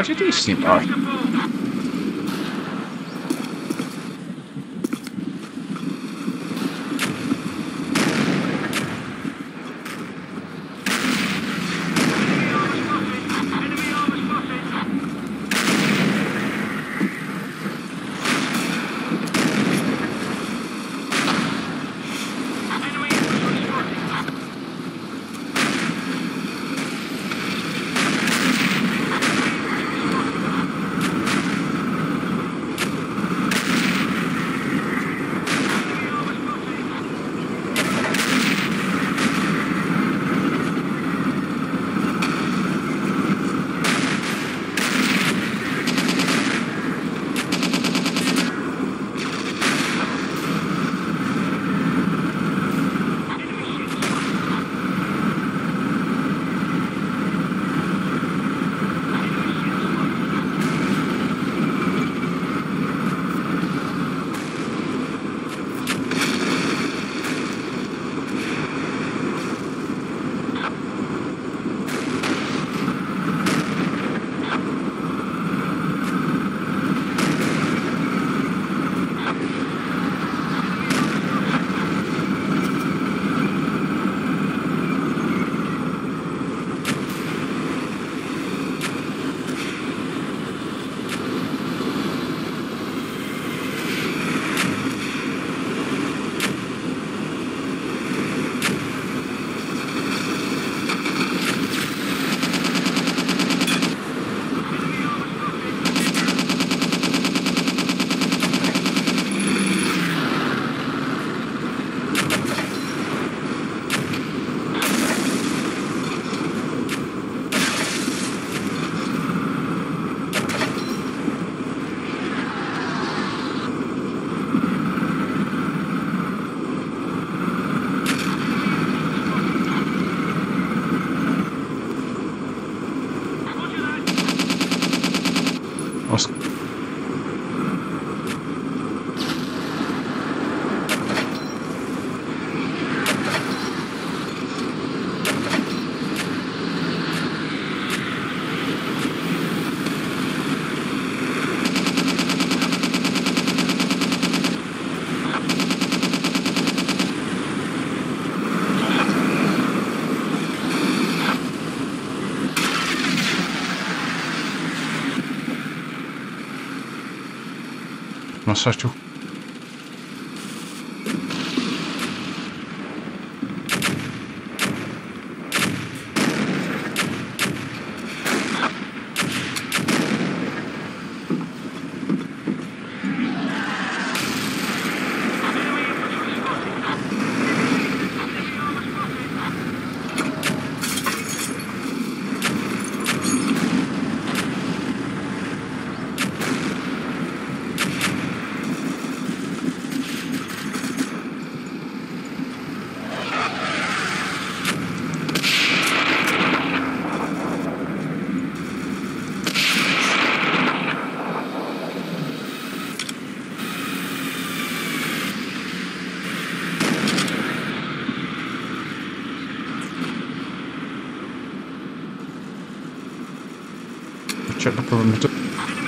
Oczywiście tak. No, sześciu. Check the perimeter.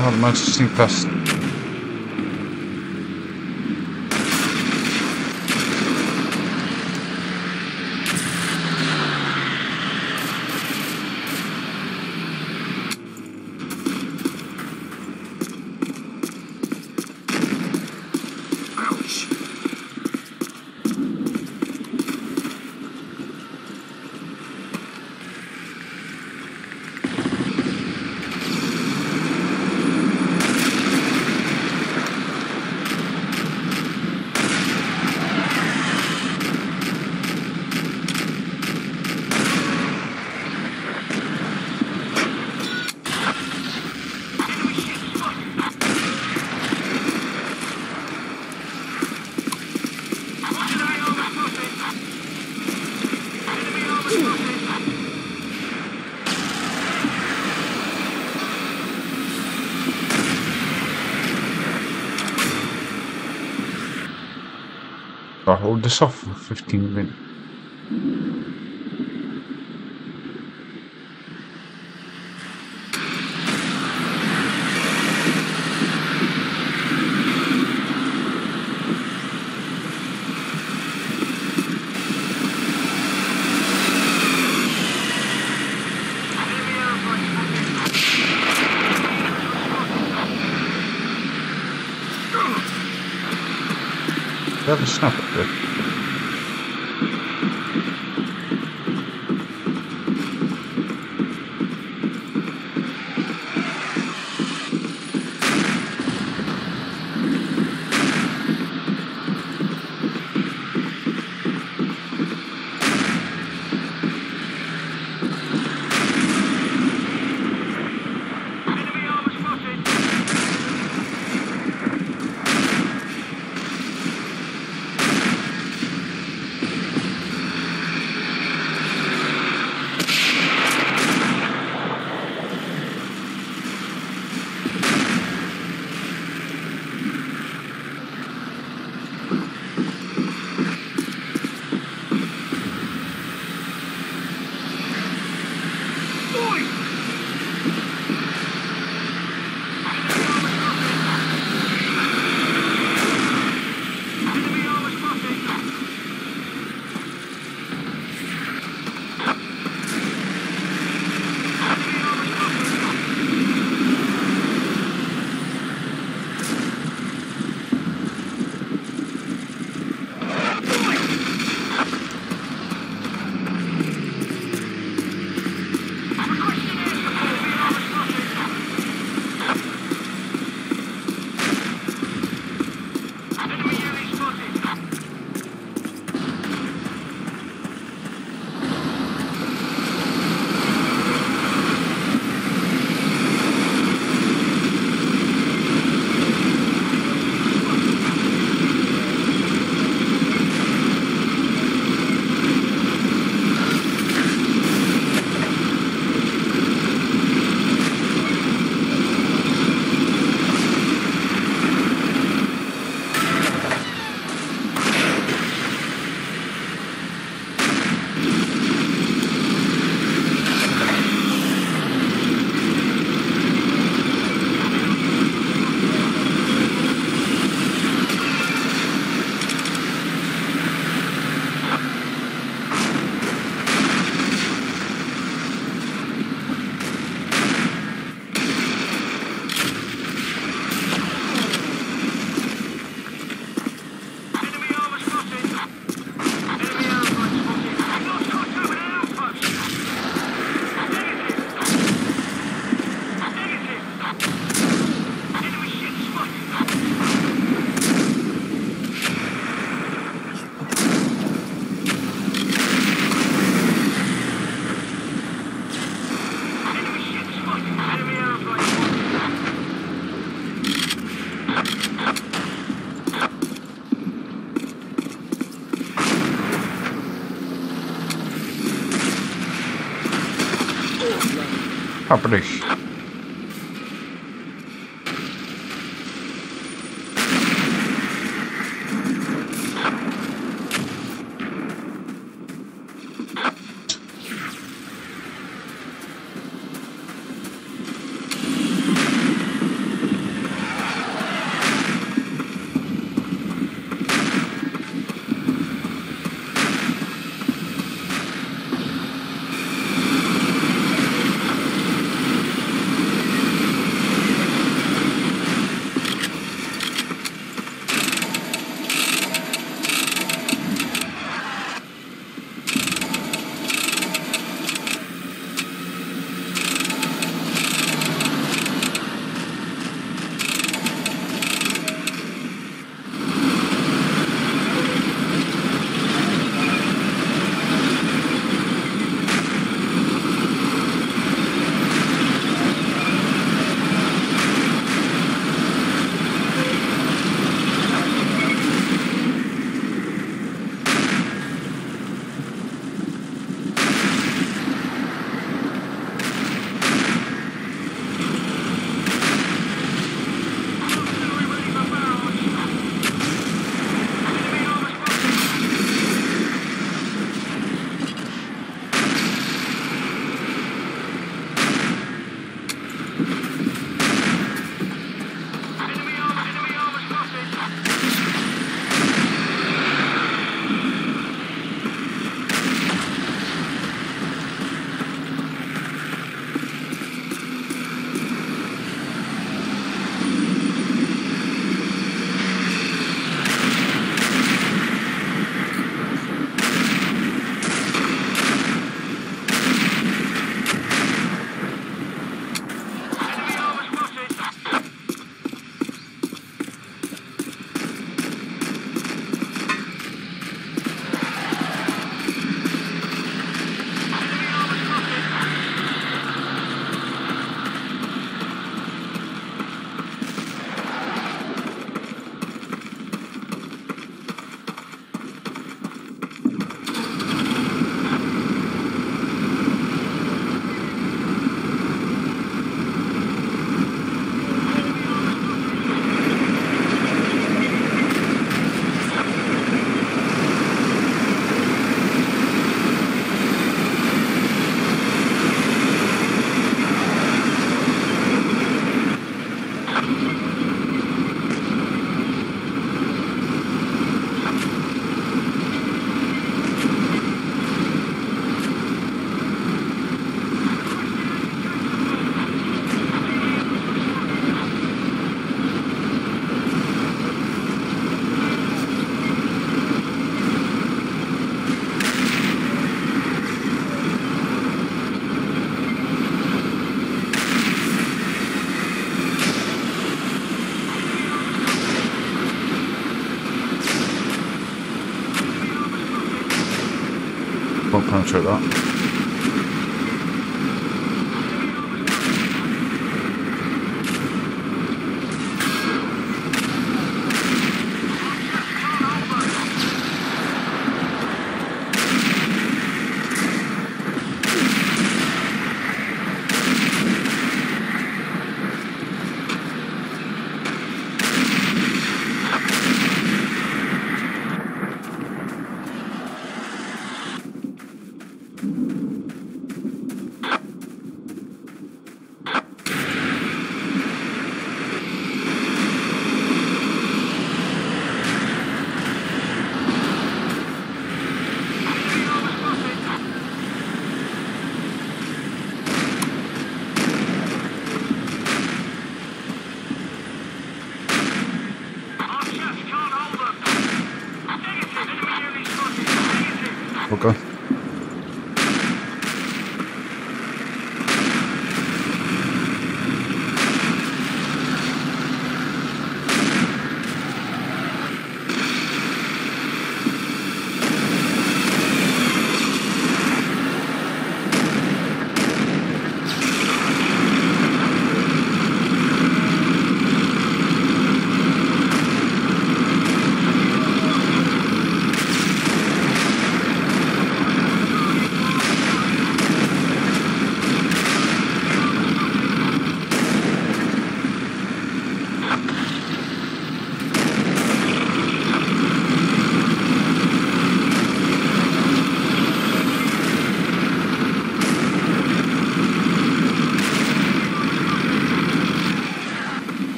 I haven't managed to sneak I hold this off for 15 minutes. grappig. 是的。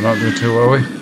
Not too are we?